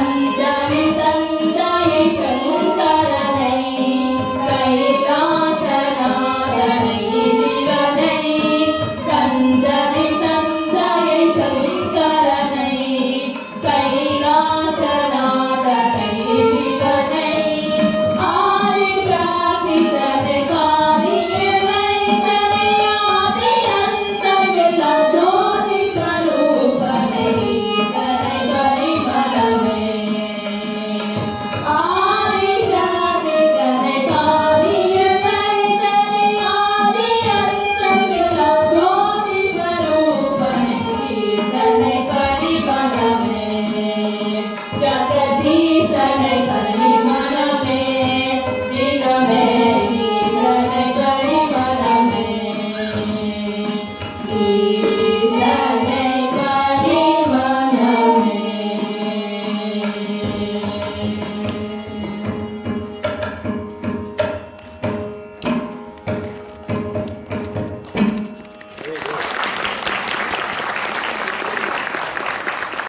Sanjani Amém.